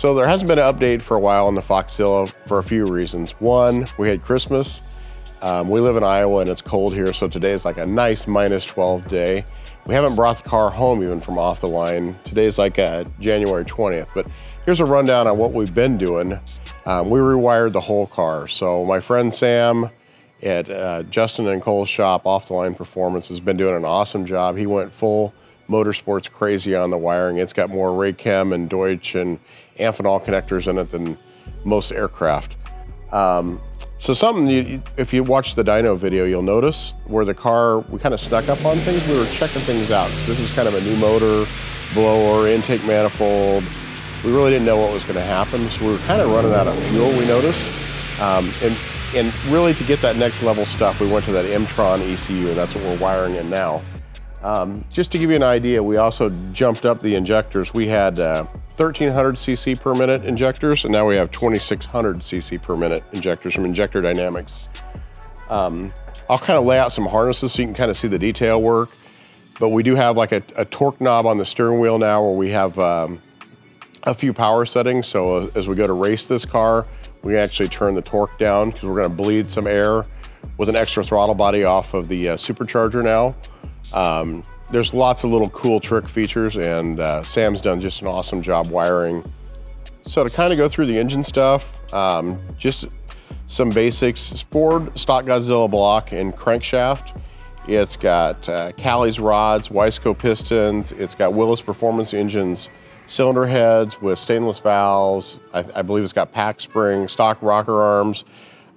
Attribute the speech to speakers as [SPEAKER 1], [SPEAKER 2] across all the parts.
[SPEAKER 1] So there hasn't been an update for a while on the Foxzilla for a few reasons. One, we had Christmas. Um, we live in Iowa and it's cold here, so today is like a nice minus 12 day. We haven't brought the car home even from off the line. Today's like uh, January 20th, but here's a rundown on what we've been doing. Um, we rewired the whole car. So my friend Sam at uh, Justin and Cole's shop, Off the Line Performance, has been doing an awesome job. He went full motorsports crazy on the wiring. It's got more Raychem and Deutsch and Amphenol connectors in it than most aircraft. Um, so something, you, if you watch the dyno video, you'll notice where the car, we kind of snuck up on things. We were checking things out. This is kind of a new motor, blower, intake manifold. We really didn't know what was going to happen. So we were kind of running out of fuel, we noticed. Um, and, and really to get that next level stuff, we went to that Emtron ECU, and that's what we're wiring in now. Um, just to give you an idea, we also jumped up the injectors. We had uh, 1300 cc per minute injectors, and now we have 2600 cc per minute injectors from Injector Dynamics. Um, I'll kind of lay out some harnesses so you can kind of see the detail work, but we do have like a, a torque knob on the steering wheel now where we have um, a few power settings. So uh, as we go to race this car, we actually turn the torque down because we're gonna bleed some air with an extra throttle body off of the uh, supercharger now. Um, there's lots of little cool trick features and uh, Sam's done just an awesome job wiring. So to kind of go through the engine stuff, um, just some basics. Ford stock Godzilla block and crankshaft. It's got uh, Callies rods, Wiseco pistons. It's got Willis Performance engines, cylinder heads with stainless valves. I, I believe it's got PAC spring, stock rocker arms.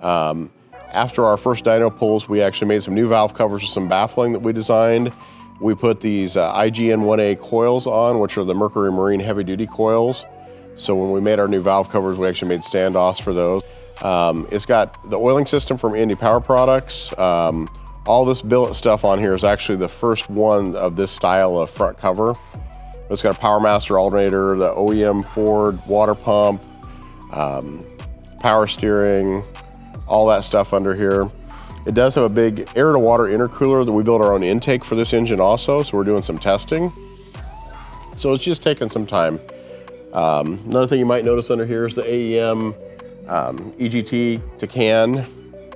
[SPEAKER 1] Um, after our first dyno pulls, we actually made some new valve covers with some baffling that we designed. We put these uh, IGN-1A coils on, which are the Mercury Marine heavy duty coils. So when we made our new valve covers, we actually made standoffs for those. Um, it's got the oiling system from Indy Power Products. Um, all this billet stuff on here is actually the first one of this style of front cover. It's got a PowerMaster alternator, the OEM Ford water pump, um, power steering, all that stuff under here. It does have a big air to water intercooler that we built our own intake for this engine also, so we're doing some testing. So it's just taking some time. Um, another thing you might notice under here is the AEM um, EGT to CAN.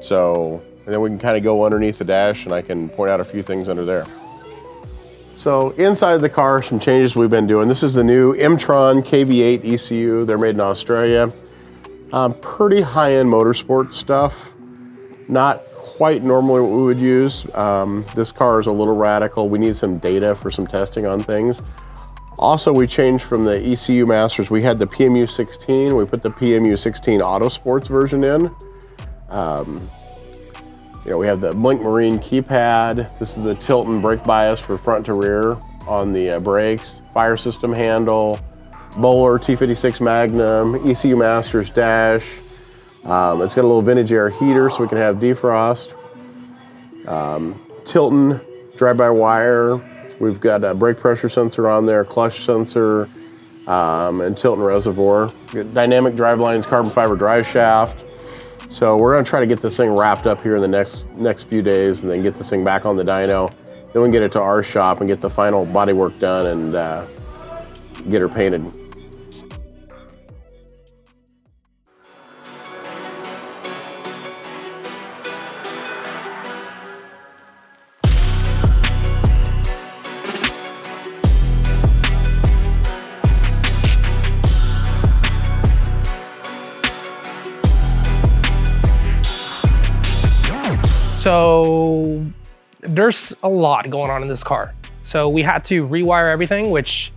[SPEAKER 1] So, and then we can kind of go underneath the dash and I can point out a few things under there. So inside the car, some changes we've been doing. This is the new Emtron KV8 ECU. They're made in Australia. Um, pretty high-end motorsport stuff. Not quite normally what we would use. Um, this car is a little radical. We need some data for some testing on things. Also, we changed from the ECU Masters. We had the PMU 16. We put the PMU 16 Auto Sports version in. Um, you know, we have the Blink Marine keypad. This is the tilt and brake bias for front to rear on the uh, brakes. Fire system handle, Bowler T56 Magnum, ECU Masters dash, um, it's got a little vintage air heater so we can have defrost. Um, Tilton drive-by-wire. We've got a brake pressure sensor on there, clutch sensor, um, and Tilton reservoir. Dynamic drive lines, carbon fiber drive shaft. So we're gonna try to get this thing wrapped up here in the next next few days and then get this thing back on the dyno. Then we can get it to our shop and get the final body work done and uh, get her painted.
[SPEAKER 2] There's a lot going on in this car. So we had to rewire everything, which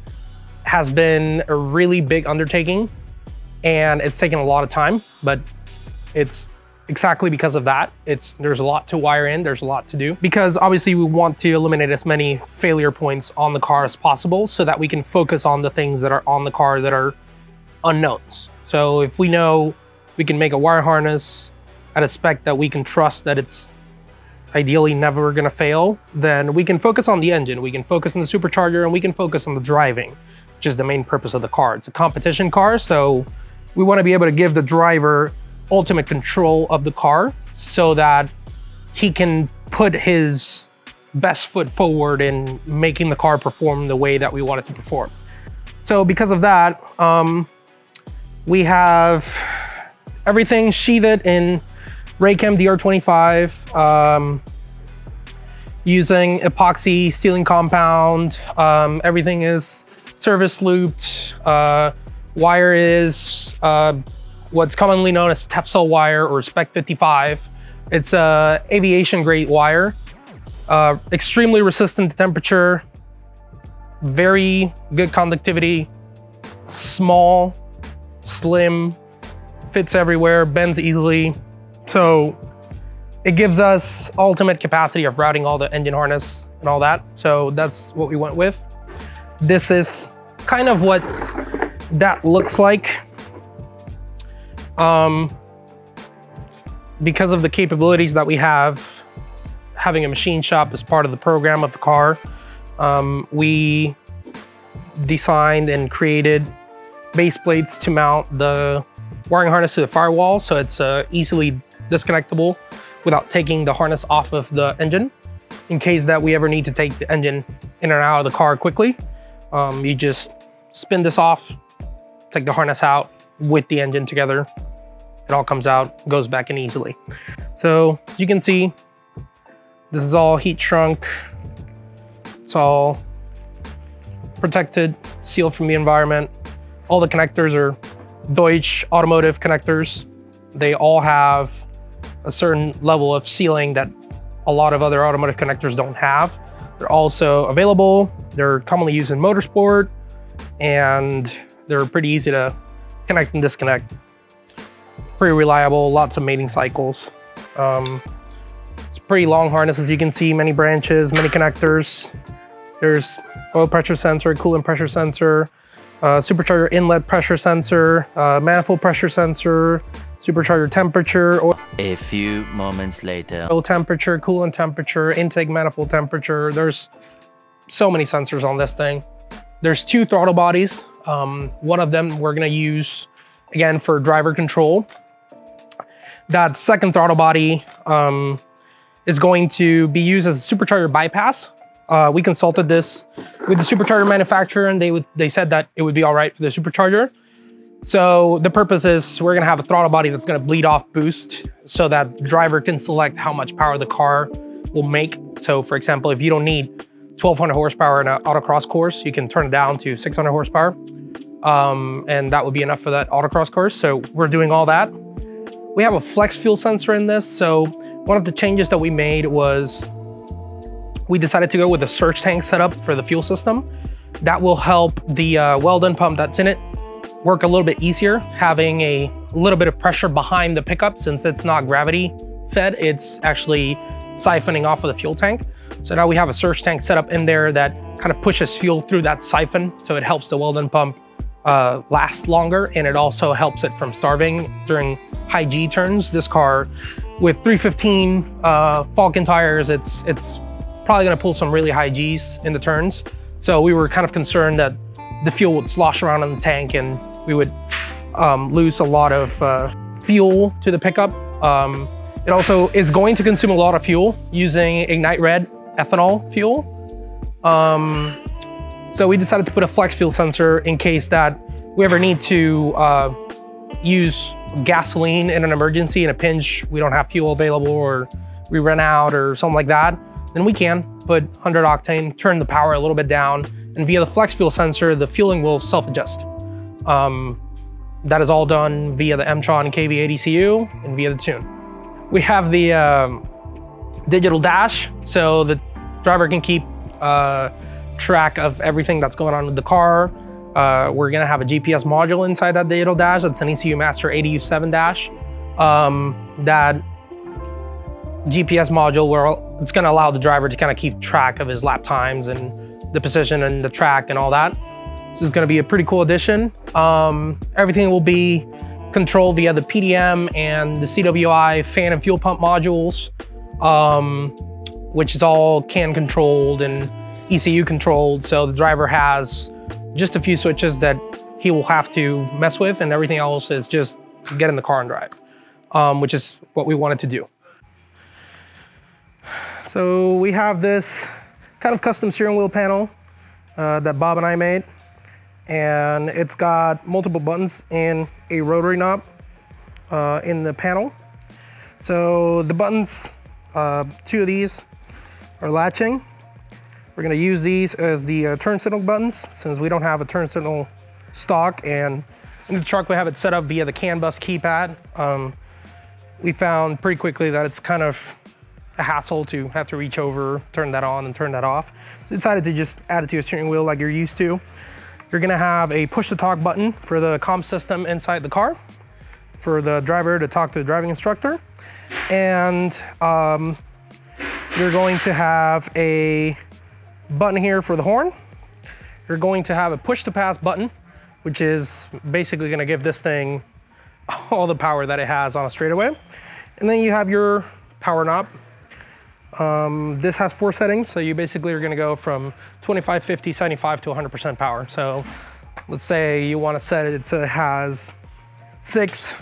[SPEAKER 2] has been a really big undertaking and it's taken a lot of time, but it's exactly because of that. It's There's a lot to wire in, there's a lot to do because obviously we want to eliminate as many failure points on the car as possible so that we can focus on the things that are on the car that are unknowns. So if we know we can make a wire harness at a spec that we can trust that it's ideally never gonna fail, then we can focus on the engine, we can focus on the supercharger, and we can focus on the driving, which is the main purpose of the car. It's a competition car, so we wanna be able to give the driver ultimate control of the car so that he can put his best foot forward in making the car perform the way that we want it to perform. So because of that, um, We have everything sheathed in Raychem DR25 um, using epoxy sealing compound. Um, everything is service looped. Uh, wire is uh, what's commonly known as Tefzel wire or Spec 55. It's a aviation grade wire, uh, extremely resistant to temperature, very good conductivity, small, slim, fits everywhere, bends easily. So it gives us ultimate capacity of routing all the engine harness and all that. So that's what we went with. This is kind of what that looks like. Um, because of the capabilities that we have, having a machine shop as part of the program of the car, um, we designed and created base plates to mount the wiring harness to the firewall so it's uh, easily disconnectable without taking the harness off of the engine. In case that we ever need to take the engine in and out of the car quickly, um, you just spin this off, take the harness out with the engine together. It all comes out, goes back in easily. So as you can see, this is all heat shrunk. It's all protected, sealed from the environment. All the connectors are Deutsch automotive connectors. They all have a certain level of sealing that a lot of other automotive connectors don't have. They're also available. They're commonly used in motorsport and they're pretty easy to connect and disconnect. Pretty reliable, lots of mating cycles. Um, it's pretty long harness as you can see, many branches, many connectors. There's oil pressure sensor, coolant pressure sensor, uh, supercharger inlet pressure sensor, uh, manifold pressure sensor, supercharger temperature, oil,
[SPEAKER 3] A few moments later.
[SPEAKER 2] oil temperature, coolant temperature, intake manifold temperature. There's so many sensors on this thing. There's two throttle bodies. Um, one of them we're gonna use again for driver control. That second throttle body um, is going to be used as a supercharger bypass. Uh, we consulted this with the supercharger manufacturer and they would they said that it would be all right for the supercharger. So the purpose is we're gonna have a throttle body that's gonna bleed off boost so that the driver can select how much power the car will make. So for example, if you don't need 1200 horsepower in an autocross course, you can turn it down to 600 horsepower. Um, and that would be enough for that autocross course. So we're doing all that. We have a flex fuel sensor in this. So one of the changes that we made was we decided to go with a surge tank setup for the fuel system. That will help the uh, Weldon pump that's in it work a little bit easier, having a little bit of pressure behind the pickup since it's not gravity fed, it's actually siphoning off of the fuel tank. So now we have a surge tank set up in there that kind of pushes fuel through that siphon. So it helps the Weldon pump uh, last longer and it also helps it from starving during high G turns. This car with 315 uh, Falken tires, it's, it's probably gonna pull some really high Gs in the turns. So we were kind of concerned that the fuel would slosh around in the tank and we would um, lose a lot of uh, fuel to the pickup. Um, it also is going to consume a lot of fuel using Ignite Red ethanol fuel. Um, so we decided to put a flex fuel sensor in case that we ever need to uh, use gasoline in an emergency in a pinch, we don't have fuel available or we run out or something like that, then we can put 100 octane, turn the power a little bit down, and via the flex fuel sensor, the fueling will self-adjust. Um, that is all done via the Emtron KV80 ECU and via the tune. We have the um, digital dash, so the driver can keep uh, track of everything that's going on with the car. Uh, we're gonna have a GPS module inside that digital dash. That's an ECU Master ADU7 dash. Um, that GPS module where it's gonna allow the driver to kind of keep track of his lap times and the position and the track and all that. This is gonna be a pretty cool addition. Um, everything will be controlled via the PDM and the CWI fan and fuel pump modules, um, which is all CAN controlled and ECU controlled. So the driver has just a few switches that he will have to mess with and everything else is just get in the car and drive, um, which is what we wanted to do. So we have this kind of custom steering wheel panel uh, that Bob and I made. And it's got multiple buttons and a rotary knob uh, in the panel. So the buttons, uh, two of these are latching. We're gonna use these as the uh, turn signal buttons since we don't have a turn signal stock and in the truck we have it set up via the CAN bus keypad. Um, we found pretty quickly that it's kind of a hassle to have to reach over, turn that on and turn that off. So decided to just add it to your steering wheel like you're used to. You're gonna have a push to talk button for the comm system inside the car for the driver to talk to the driving instructor. And um, you're going to have a button here for the horn. You're going to have a push to pass button, which is basically gonna give this thing all the power that it has on a straightaway. And then you have your power knob. Um, this has four settings, so you basically are gonna go from 25, 50, 75 to 100% power. So let's say you wanna set it so it has six,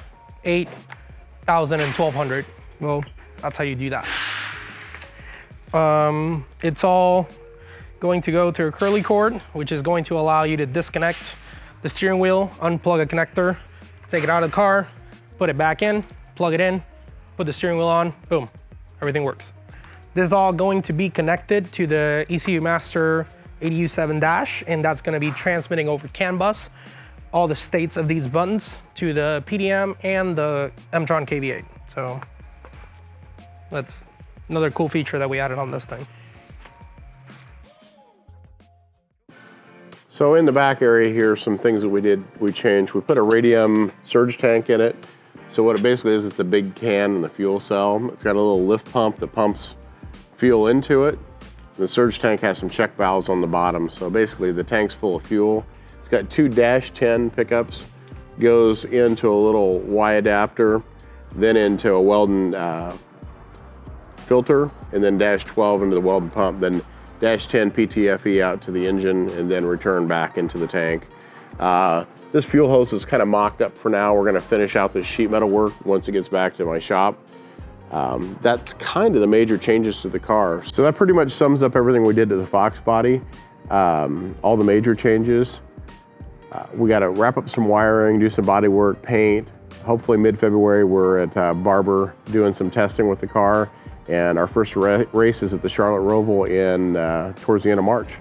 [SPEAKER 2] eight, thousand, and 1200. Well, that's how you do that. Um, it's all going to go to a curly cord, which is going to allow you to disconnect the steering wheel, unplug a connector, take it out of the car, put it back in, plug it in, put the steering wheel on, boom, everything works. This is all going to be connected to the ECU Master ADU7 dash, and that's gonna be transmitting over CAN bus all the states of these buttons to the PDM and the Emtron KV8. So that's another cool feature that we added on this thing.
[SPEAKER 1] So in the back area here, some things that we did, we changed. We put a Radium surge tank in it. So what it basically is, it's a big can in the fuel cell. It's got a little lift pump that pumps fuel into it. The surge tank has some check valves on the bottom. So basically the tank's full of fuel. It's got two dash 10 pickups, goes into a little Y adapter, then into a Weldon uh, filter, and then dash 12 into the Weldon pump, then dash 10 PTFE out to the engine, and then return back into the tank. Uh, this fuel hose is kind of mocked up for now. We're gonna finish out this sheet metal work once it gets back to my shop. Um, that's kind of the major changes to the car. So that pretty much sums up everything we did to the Fox body, um, all the major changes. Uh, we got to wrap up some wiring, do some body work, paint. Hopefully mid-February we're at uh, Barber doing some testing with the car and our first race is at the Charlotte Roval in uh, towards the end of March.